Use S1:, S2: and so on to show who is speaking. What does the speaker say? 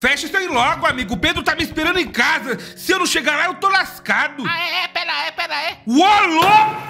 S1: Fecha isso aí logo, amigo. O Pedro tá me esperando em casa. Se eu não chegar lá, eu tô lascado.
S2: Ah, é, é, pera aí, pera é.
S1: aí. Louco!